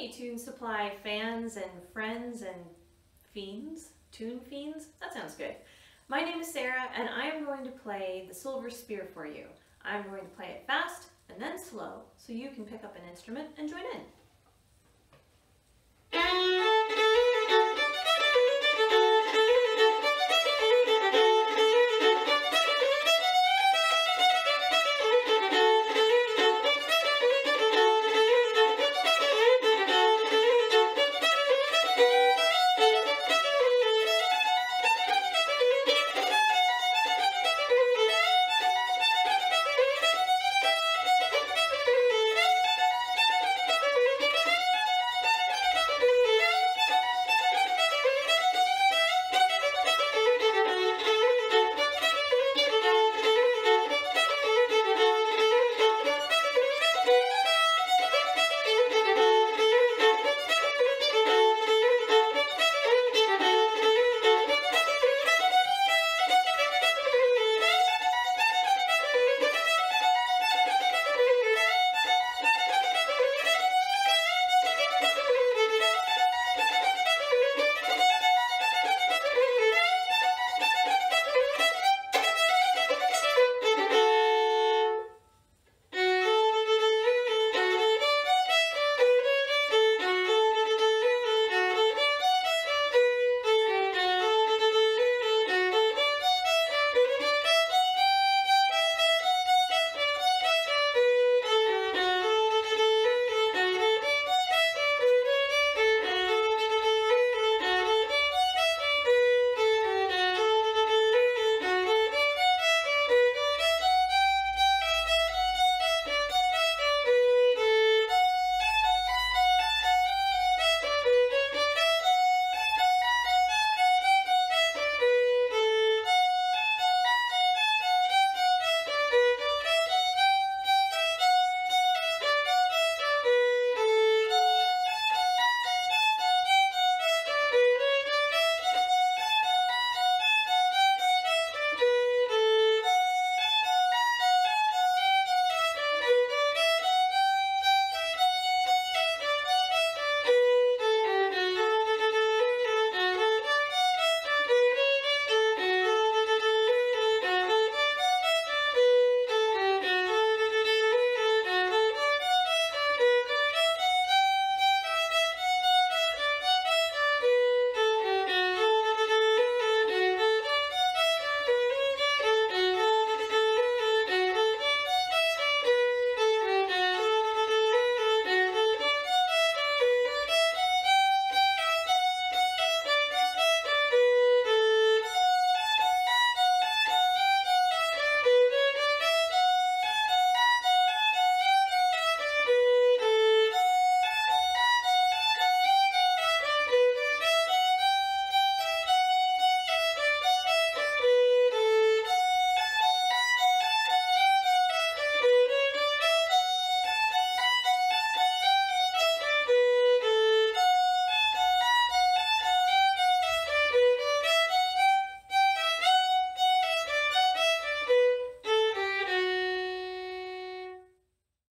hey, Tune Supply fans and friends and fiends, tune fiends, that sounds good. My name is Sarah and I am going to play the Silver Spear for you. I'm going to play it fast and then slow so you can pick up an instrument and join in.